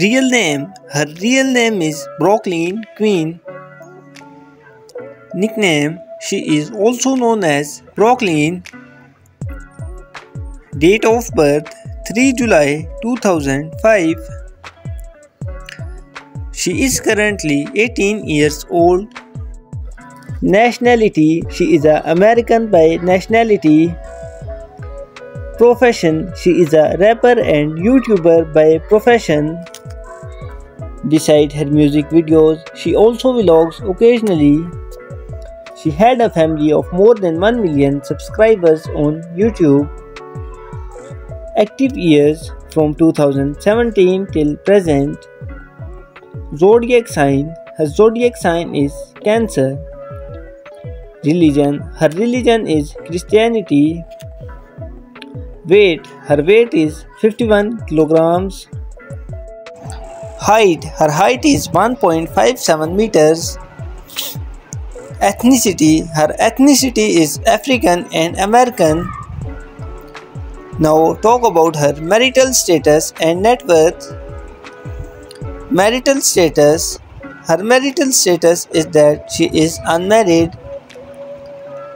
Real name Her real name is Brooklyn Queen. Nickname She is also known as Brooklyn. Date of birth 3 July 2005. She is currently 18 years old. Nationality She is an American by nationality. Profession She is a rapper and YouTuber by profession. Beside her music videos, she also vlogs occasionally. She had a family of more than 1 million subscribers on YouTube. Active years from 2017 till present. Zodiac sign Her zodiac sign is Cancer. Religion Her religion is Christianity. Weight Her weight is 51 kilograms. Height Her height is 1.57 meters. Ethnicity Her ethnicity is African and American. Now talk about her marital status and net worth. Marital status Her marital status is that she is unmarried.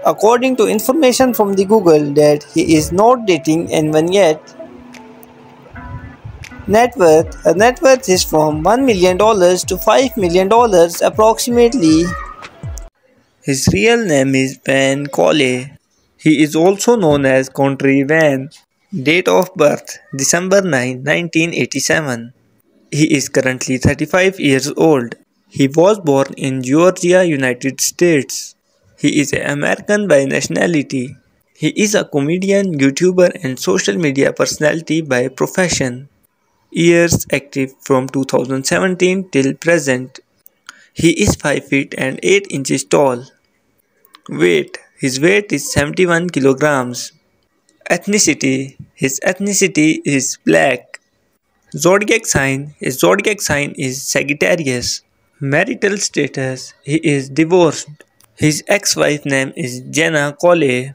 According to information from the Google that he is not dating anyone yet. Net worth Her net worth is from $1 million to $5 million approximately. His real name is Wayne Colley. He is also known as Kountry Wayne. Date of birth December 9, 1987. He is currently 35 years old. He was born in Georgia, United States. He is American by nationality. He is a comedian, YouTuber and social media personality by profession years active from 2017 till present. He is 5 feet and 8 inches tall. Weight His weight is 71 kilograms. Ethnicity His ethnicity is black. Zodiac sign His zodiac sign is Sagittarius. Marital status He is divorced. His ex-wife name is Jenna Cole.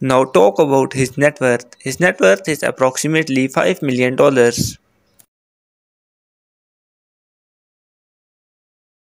Now talk about his net worth. His net worth is approximately $5 million.